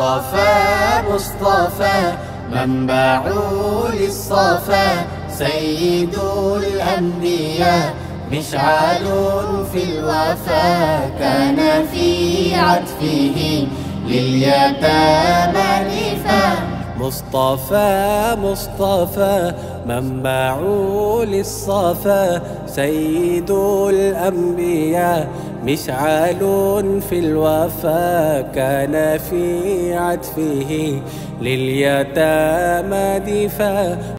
مصطفى مصطفى. منبع للصفا سيد الأنبياء مشعل في الوفا كان في عطفه لليتامى نفا. مصطفى مصطفى منبع للصفا سيد الأنبياء مشعل في الوفا كان في عطفه لليتامى دفا